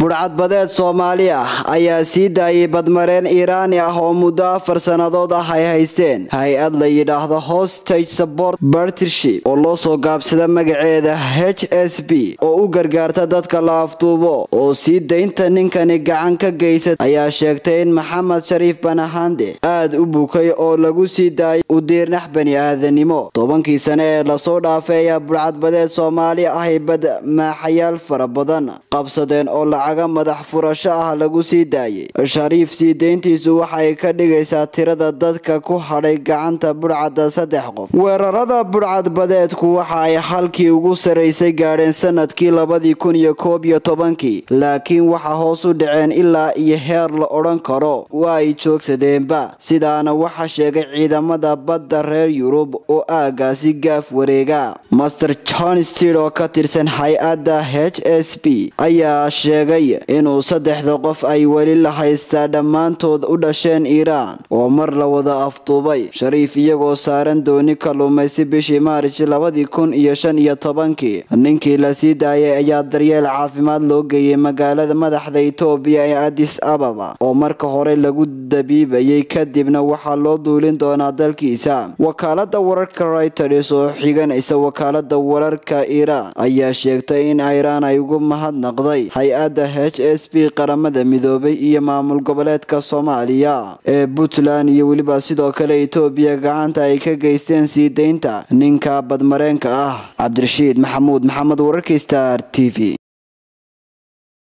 budhcadbadeed soomaali ah ayaa sii daayay badmareen iiraani ah oo muddo afar sannadood ah ay haysteen. Hay'ad la yidhaahdo hostage support bartirship oo loo soo gaabsada magaceeda h s b oo u gargaarta dadka la afduubo oo sii daynta ninkani gacan ka geysat ayaa sheegtay in maxamed shariif banahande aad u bukay oo lagu sii daayay u diirnax bani aadanimo. Tobankii sane ee la soo dhaafay ayaa budhcadbadeed soomaali ahay badmaaxayaal fara badan qabsadeen oo lacaga madax furasho ah lagu sii daayay. Shariif sii deyntiisu waxay ka dhigaysaa tirada dadka ku hadhay gacanta budhcadda saddex qof. Weerarada budhcadbadeedku waxa ay halkii ugu saraysay gaadheen sannadkii labadii kun iyo koob iyo tobankii laakiin waxa hoos u dhaceen ilaa iyo heer la odhan karo. Waa ay joogsadeenba sidaana waxaa sheegay ciidamada badda reer yurub oo aagaasi gaaf wareega. Master john steed oo ka tirsan hay'adda h s b ayaa sheegay inuu saddexda qof ay weli la haystaa dhammaantood u dhasheen iiraan oo mar la wada afduubay shariif iyagoo saaran dooni kalluumaysi bishii maarij labadii kun iyo shan iyo tobankii. Ninkii la sii daayay ayaa daryeel caafimaad loo geeyey magaalada madaxda itoobiya ee adis ababa oo marka hore lagu dabiibayay kadibna waxaa loo duulin doonaa dalkiisa. Wakaalada wararka reuters oo xiganaysa wakaalada wararka iiraan ayaa sheegtay in iiraan ay ugu mahadnaqday hay'adda h s b qaramada midoobay iyo maamul goboleedka soomaaliya ee puntland iyo weliba sidoo kale itoobiya gacanta ay ka geysteen sii deynta ninka badmareenka ah cabdirashiid maxamuud maxamed wararka star t v